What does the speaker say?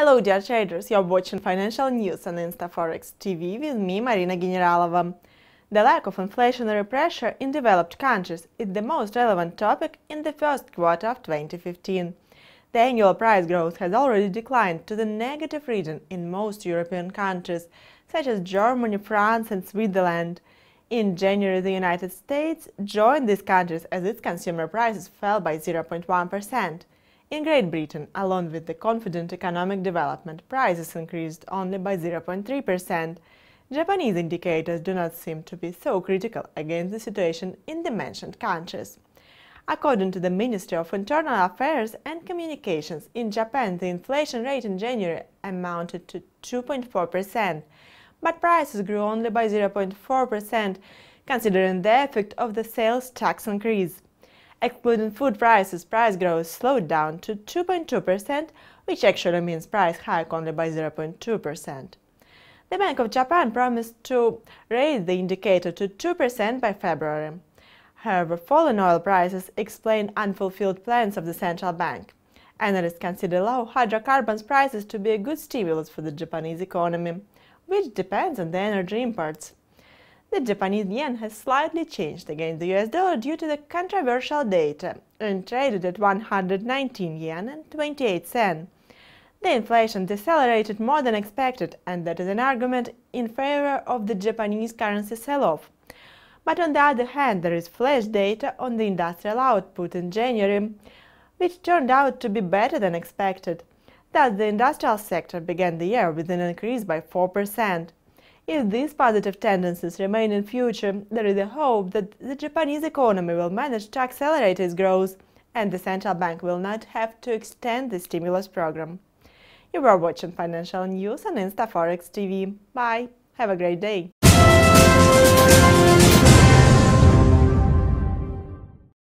Hello dear traders, you're watching financial news on InstaForex TV with me, Marina Generalova. The lack of inflationary pressure in developed countries is the most relevant topic in the first quarter of 2015. The annual price growth has already declined to the negative region in most European countries, such as Germany, France and Switzerland. In January, the United States joined these countries as its consumer prices fell by 0.1%. In Great Britain, along with the confident economic development, prices increased only by 0.3%. Japanese indicators do not seem to be so critical against the situation in the mentioned countries. According to the Ministry of Internal Affairs and Communications, in Japan the inflation rate in January amounted to 2.4%, but prices grew only by 0.4%, considering the effect of the sales tax increase. Excluding food prices, price growth slowed down to 2.2%, which actually means price hike only by 0.2%. The Bank of Japan promised to raise the indicator to 2% by February. However, falling oil prices explain unfulfilled plans of the central bank. Analysts consider low hydrocarbons prices to be a good stimulus for the Japanese economy, which depends on the energy imports the Japanese yen has slightly changed against the US dollar due to the controversial data and traded at 119 yen and 28 sen. The inflation decelerated more than expected, and that is an argument in favor of the Japanese currency sell-off. But on the other hand, there is flash data on the industrial output in January, which turned out to be better than expected. Thus, the industrial sector began the year with an increase by 4%. If these positive tendencies remain in future, there is a hope that the Japanese economy will manage to accelerate its growth and the central bank will not have to extend the stimulus program. You were watching financial news on InstaForex TV. Bye. Have a great day.